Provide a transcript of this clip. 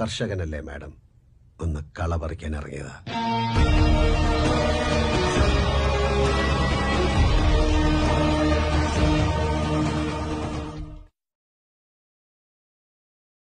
കർഷകനല്ലേ madam? ഒന്ന് കള പറിക്കാൻ ഇറങ്ങിയതാ.